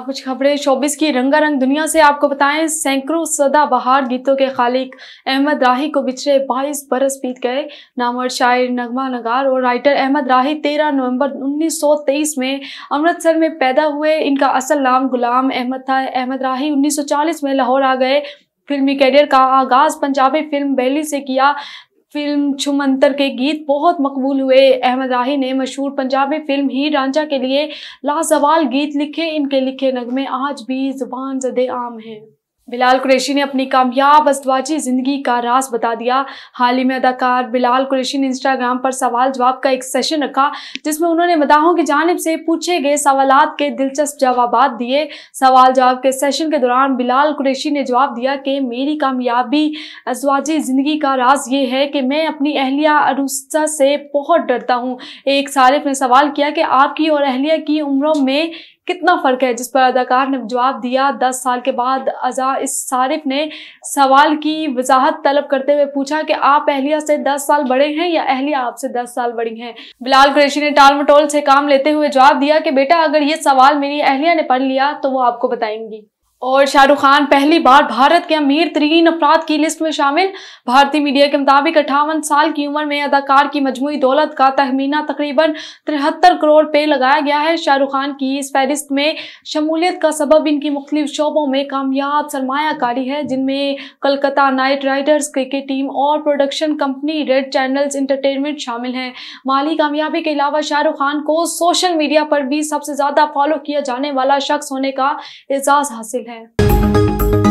कुछ खबरें? शोबिस की रंगारंग दुनिया से आपको बताएँ। सैकड़ों सदा बहार गीतों के खालिक अहमद राही को बिछड़े 22 बरस बीत गए। नामवर शायर नगमा नगार और राइटर अहमद राही 13 नवंबर 1923 में अमृतसर में पैदा हुए। इनका असल नाम गुलाम अहमद था। अहमद राही 1940 में लाहौर आ गए। फिल्मी कैरियर का आगाज़ पंजाबी फ़िल्म बैली से किया। फ़िल्म छुमंतर के गीत बहुत मकबूल हुए। अहमद राही ने मशहूर पंजाबी फ़िल्म ही रांझा के लिए लाजवाल गीत लिखे। इनके लिखे नगमे आज भी ज़ुबान जदे आम हैं। बिलाल कुरैशी ने अपनी कामयाब अजवाजी ज़िंदगी का राज बता दिया। हाल ही में अदाकार बिलाल कुरैशी ने इंस्टाग्राम पर सवाल जवाब का एक सेशन रखा, जिसमें उन्होंने मदाहों की जानब से पूछे गए सवाल के दिलचस्प जवाब दिए। सवाल जवाब के सेशन के दौरान बिलाल कुरैशी ने जवाब दिया कि, मेरी कामयाबी अजवाजी ज़िंदगी का राज ये है कि मैं अपनी अहलिया अरुसा से बहुत डरता हूँ। एक सारिफ ने सवाल किया कि, आपकी और अहलिया की उम्रों में कितना फ़र्क है जिस पर अदाकार ने जवाब दिया। दस साल के बाद अजा इस सारिफ ने सवाल की वजाहत तलब करते हुए पूछा कि आप अहलिया से दस साल बड़े हैं या अहलिया आपसे दस साल बड़ी हैं? बिलाल कुरैशी ने टाल मटोल से काम लेते हुए जवाब दिया कि बेटा, अगर ये सवाल मेरी अहलिया ने पढ़ लिया तो वो आपको बताएँगी। और शाहरुख खान पहली बार भारत के अमीर तरीन अफराद की लिस्ट में शामिल। भारतीय मीडिया के मुताबिक अठावन साल की उम्र में अदाकार की मजमू दौलत का तहमीना तकरीबन तिहत्तर करोड़ पे लगाया गया है। शाहरुख खान की इस फहरिस्त में शमूलियत का सबब इनकी मुख्तलिफ़ शोबों में कामयाब सरमायाकारी है, जिनमें Calcutta Knight Riders cricket team और production company Red Chillies Entertainment शामिल हैं। माली कामयाबी के अलावा शाहरुख खान को सोशल मीडिया पर भी सबसे ज़्यादा फॉलो किया जाने वाला शख्स होने का एजाज़ हासिल है।